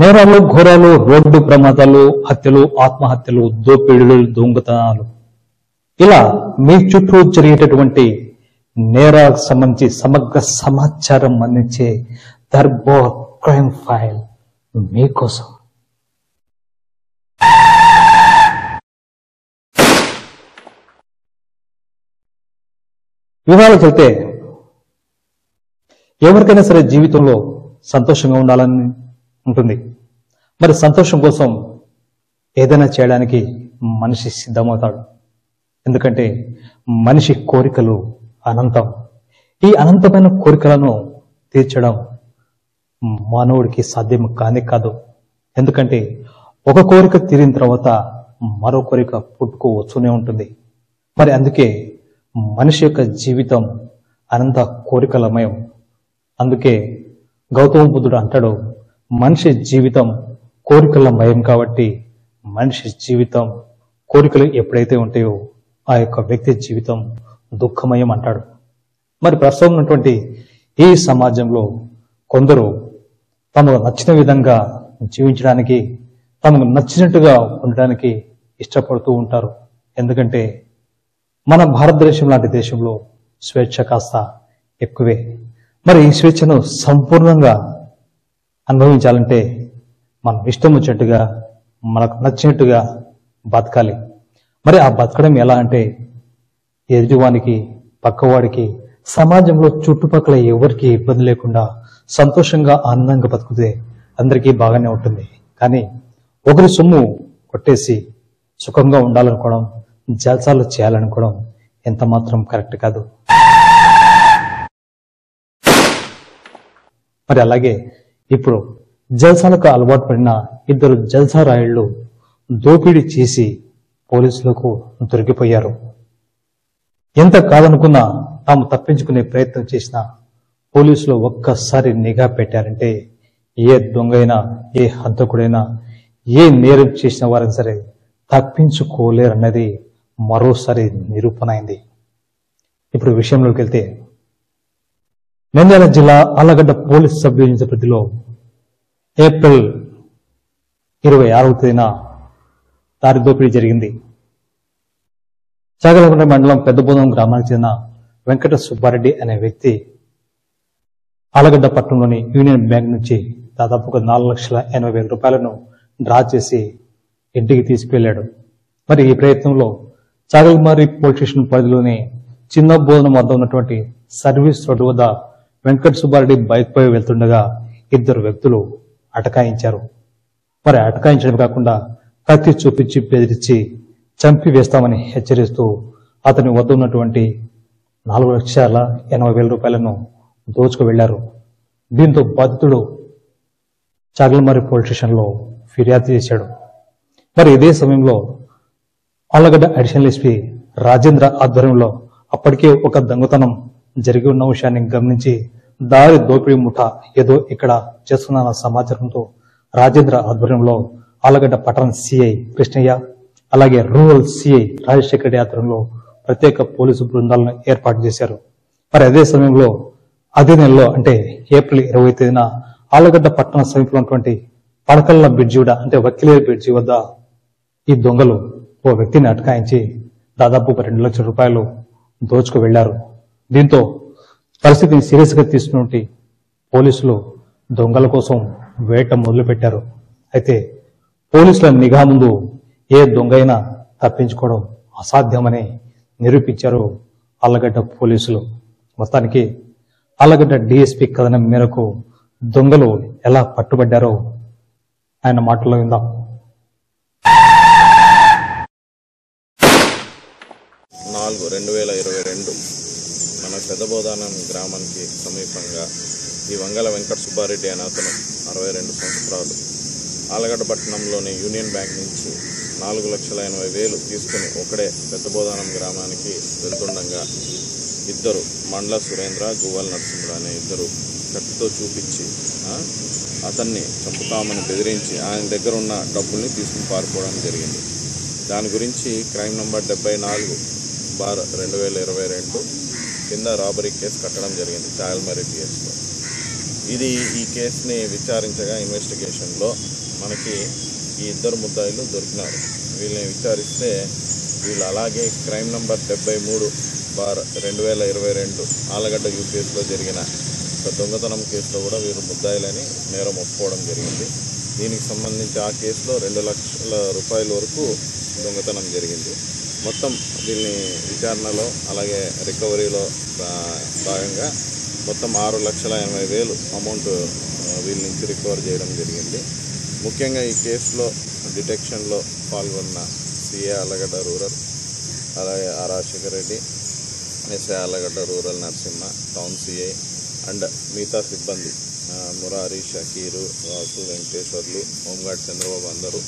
నేరాలు ఘోరాలు రోడ్డు ప్రమాదాలు హత్యలు ఆత్మహత్యలు దోపిడులు దొంగతనాలు. ఇలా మీ చుట్టూ జరిగేటటువంటి నేరాలకు సంబంధించి సమగ్ర సమాచారం అందించే దర్బో క్రైమ్ ఫైల్ మీకోసం. వివరాలకు వెళ్తే ఎవరికైనా సరే జీవితంలో సంతోషంగా ఉండాలని ఉంటుంది. మరి సంతోషం కోసం ఏదైనా చేయడానికి మనిషి సిద్ధమవుతాడు. ఎందుకంటే మనిషి కోరికలు అనంతం. ఈ అనంతమైన కోరికలను తీర్చడం మానవుడికి సాధ్యం కానే కాదు. ఎందుకంటే ఒక కోరిక తీరిన తర్వాత మరో కోరిక పుట్టుకు వస్తూనే ఉంటుంది. మరి అందుకే మనిషి యొక్క జీవితం అనంత కోరికలమయం. అందుకే గౌతమ బుద్ధుడు అంటాడు మనిషి జీవితం కోరికల మయం కాబట్టి మనిషి జీవితం కోరికలు ఎప్పుడైతే ఉంటాయో ఆ యొక్క వ్యక్తి జీవితం దుఃఖమయం అంటాడు. మరి ప్రస్తుతం ఉన్నటువంటి ఈ సమాజంలో కొందరు తమకు నచ్చిన విధంగా జీవించడానికి తమకు నచ్చినట్టుగా ఉండడానికి ఇష్టపడుతూ ఉంటారు. ఎందుకంటే మన భారతదేశం లాంటి దేశంలో స్వేచ్ఛ కాస్త ఎక్కువే. మరి ఈ స్వేచ్ఛను సంపూర్ణంగా అనుభవించాలంటే మనం ఇష్టం వచ్చినట్టుగా మనకు నచ్చినట్టుగా బతకాలి. మరి ఆ బతకడం ఎలా అంటే ఎదుటివానికి పక్కవాడికి సమాజంలో చుట్టుపక్కల ఎవరికి ఇబ్బంది లేకుండా సంతోషంగా ఆనందంగా బతుకుతే అందరికీ బాగానే ఉంటుంది. కానీ ఒకరి సొమ్ము కొట్టేసి సుఖంగా ఉండాలనుకోవడం జల్సాలు చేయాలనుకోవడం ఎంత మాత్రం కరెక్ట్ కాదు. మరి అలాగే ఇప్పుడు జల్సాలకు అలవాటు పడిన ఇద్దరు జల్సా రాయుళ్ళు దోపిడీ చేసి పోలీసులకు దొరికిపోయారు. ఎంత కాదనుకున్నా తాము తప్పించుకునే ప్రయత్నం చేసినా పోలీసులు ఒక్కసారి నిఘా పెట్టారంటే ఏ దొంగైనా ఏ హంతకుడైనా ఏ నేరం చేసిన వారైనా సరే తప్పించుకోలేరన్నది మరోసారి నిరూపణ అయింది. ఇప్పుడు విషయంలోకి వెళ్తే నంద్యాల జిల్లా ఆలగడ్డ పోలీస్ సబ్ డివిజన్ పరిధిలో ఏప్రిల్ ఇరవై ఆరవ తేదీన దారి దోపిడీ జరిగింది. చాగలగుంట మండలం పెద్దబోధం గ్రామానికి చెందిన వెంకట సుబ్బారెడ్డి అనే వ్యక్తి ఆలగడ్డ పట్టణంలోని యూనియన్ బ్యాంక్ నుంచి దాదాపుగా నాలుగు లక్షల ఎనభై వేల రూపాయలను డ్రా చేసి ఇంటికి తీసుకువెళ్ళాడు. మరి ఈ ప్రయత్నంలో చాగల్మారి పోలీస్ స్టేషన్ పరిధిలోని చిన్న బోధన వద్ద ఉన్నటువంటి సర్వీస్ రోడ్డు వద్ద వెంకట సుబ్బారెడ్డి బైక్ పై వెళ్తుండగా ఇద్దరు వ్యక్తులు అటకాయించారు. మరి అటకాయించడం కాకుండా కత్తి చూపించి బెదిరించి చంపి వేస్తామని హెచ్చరిస్తూ అతని వద్ద ఉన్నటువంటి నాలుగు లక్షల ఎనభై వేల రూపాయలను దోచుకు వెళ్ళారు దీంతో బాధితుడు చాగలమారి పోలీస్ స్టేషన్లో ఫిర్యాదు చేశాడు. మరి ఇదే సమయంలో ఆళ్ళగడ్డ అడిషనల్ ఎస్పీ రాజేంద్ర ఆధ్వర్యంలో అప్పటికే ఒక దొంగతనం జరిగి ఉన్న విషయాన్ని గమనించి దారి దోపిడీ ముఠ ఏదో ఇక్కడ చేస్తున్న సమాచారంతో రాజేంద్ర ఆధ్వర్యంలో ఆలగడ్డ పట్టణ సిఐ కృష్ణయ్య అలాగే రూరల్ సిఐ రాజశేఖర రెడ్డి ఆధ్వర్యంలో ప్రత్యేక పోలీసు బృందాలను ఏర్పాటు చేశారు. మరి అదే సమయంలో అదే నెలలో అంటే ఏప్రిల్ ఇరవై తేదీన ఆలగడ్డ పట్టణ సమీపంలో ఉన్నటువంటి పడకల్ల బ్రిడ్జి వద్ద అంటే వక్కిలేరు బ్రిడ్జి వద్ద ఈ దొంగలు ఓ వ్యక్తిని అటకాయించి దాదాపు రెండు లక్షల రూపాయలు దోచుకు వెళ్ళారు దీంతో పరిస్థితిని సీరియస్గా తీసుకున్నట్టు పోలీసులు దొంగల కోసం వేట మొదలుపెట్టారు. అయితే పోలీసుల నిఘా ముందు ఏ దొంగైనా తప్పించుకోవడం అసాధ్యమని నిరూపించారు అల్లగడ్డ పోలీసులు. మొత్తానికి అల్లగడ్డ డిఎస్పి కథనం మేరకు దొంగలు ఎలా పట్టుబడ్డారో ఆయన మాటల్లో విందాం. నాలుగు రెండు వేల ఇరవై రెండు మన పెద్దబోధానం గ్రామానికి సమీపంగా ఈ వంగల వెంకట సుబ్బారెడ్డి అనే అతను అరవై రెండు సంవత్సరాలు. ఆలగడ్డ పట్టణంలోని యూనియన్ బ్యాంక్ నుంచి నాలుగు లక్షల ఎనభై వేలు తీసుకుని ఒకడే పెద్దబోధానం గ్రామానికి వెళ్తుండగా ఇద్దరు మండల సురేంద్ర గువ్వల నరసింహుడు అనే ఇద్దరు కత్తితో చూపించి అతన్ని చంపుతామని బెదిరించి ఆయన దగ్గర ఉన్న డబ్బుల్ని తీసుకుని పారిపోవడం జరిగింది. దాని గురించి క్రైమ్ నంబర్ డెబ్బై నాలుగు బార్ రెండు వేల ఇరవై రెండు కింద రాబరీ కేసు కట్టడం జరిగింది చాయల్మరి కేసులో ఇది ఈ కేసుని విచారించగా ఇన్వెస్టిగేషన్లో మనకి ఈ ఇద్దరు ముద్దాయిలు దొరికినారు. వీళ్ళని విచారిస్తే వీళ్ళు అలాగే క్రైమ్ నంబర్ డెబ్బై మూడు బార్ రెండు వేల ఇరవై రెండు ఆలగడ్డ యూపీఎస్లో జరిగిన ఒక దొంగతనం కేసులో కూడా వీరు ముద్దాయిలని నేరం ఒప్పుకోవడం జరిగింది. దీనికి సంబంధించి ఆ కేసులో రెండు లక్షల రూపాయల వరకు దొంగతనం జరిగింది. మొత్తం దీన్ని విచారణలో అలాగే రికవరీలో భాగంగా మొత్తం ఆరు లక్షల ఎనభై వేలు అమౌంట్ వీళ్ళ నుంచి రికవర్ చేయడం జరిగింది. ముఖ్యంగా ఈ కేసులో డిటెక్షన్లో పాల్గొన్న సిఏ అల్లగడ్డ రూరల్ అలాగే R Rajasekhar Reddy SI Allagadda rural Narasimha town CI and మిగతా సిబ్బంది మురారి షకీరు వాసు వెంకటేశ్వర్లు హోంగార్డ్ చంద్రబాబు అందరూ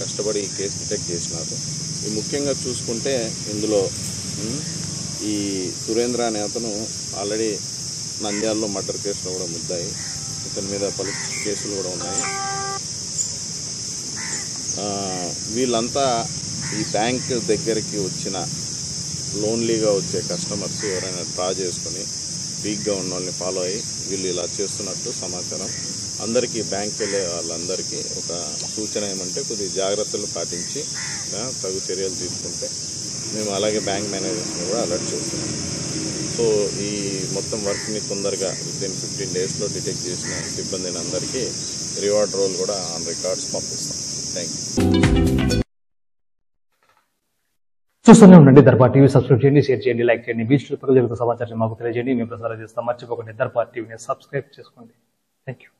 కష్టపడి ఈ కేసు డిటెక్ట్ చేసినారు. ముఖ్యంగా చూసుకుంటే ఇందులో ఈ సురేంద్ర అనే అతను ఆల్రెడీ నంద్యాలలో మర్డర్ కేసులో కూడా ముద్దాయి. ఇతని మీద పలు కేసులు కూడా ఉన్నాయి. వీళ్ళంతా ఈ బ్యాంక్ దగ్గరికి వచ్చిన లోన్లీగా వచ్చే కస్టమర్స్ ఎవరైనా డ్రా చేసుకొని వీక్గా ఉన్న వాళ్ళని ఫాలో అయ్యి వీళ్ళు ఇలా చేస్తున్నట్టు సమాచారం అందరికీ బ్యాంక్ వెళ్ళే వాళ్ళందరికీ ఒక సూచన ఏమంటే కొద్దిగా జాగ్రత్తలు పాటించి తగు చర్యలు తీసుకుంటే మేము అలాగే బ్యాంక్ మేనేజర్ని కూడా అలర్ట్ చేస్తున్నాం. సో ఈ మొత్తం వర్క్ని తొందరగా విత్ ఫిఫ్టీన్ డేస్లో డిటెక్ట్ చేసిన సిబ్బందిని అందరికీ రివార్డ్ రోల్ కూడా ఆన్ రికార్డ్స్ పంపిస్తాం. థ్యాంక్ యూ చూస్తూనే ఉండండి దర్బార్ టీవీ సబ్స్క్రైబ్ చేయండి షేర్ చేయండి లైక్ చేయండి. మీ చుట్టుపక్కల జరుగుతున్న సమాచారం మాకు తెలియజేయండి. మేము ప్రసారం చేస్తాం. మర్చిపోకండి దర్బార్ టీవీని సబ్స్క్రైబ్ చేసుకోండి. Thank you